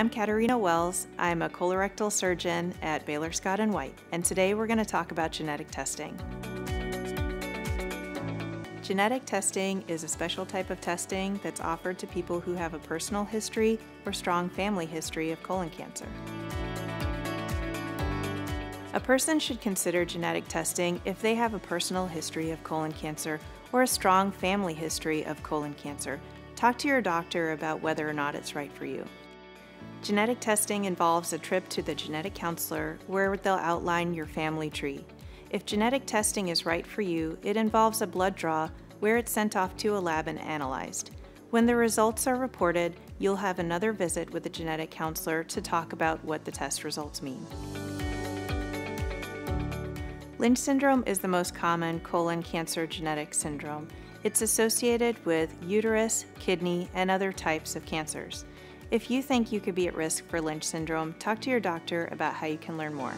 I'm Katarina Wells. I'm a colorectal surgeon at Baylor Scott and White, and today we're going to talk about genetic testing. Genetic testing is a special type of testing that's offered to people who have a personal history or strong family history of colon cancer. A person should consider genetic testing if they have a personal history of colon cancer or a strong family history of colon cancer. Talk to your doctor about whether or not it's right for you. Genetic testing involves a trip to the genetic counselor where they'll outline your family tree. If genetic testing is right for you, it involves a blood draw where it's sent off to a lab and analyzed. When the results are reported, you'll have another visit with the genetic counselor to talk about what the test results mean. Lynch syndrome is the most common colon cancer genetic syndrome. It's associated with uterus, kidney, and other types of cancers. If you think you could be at risk for Lynch syndrome, talk to your doctor about how you can learn more.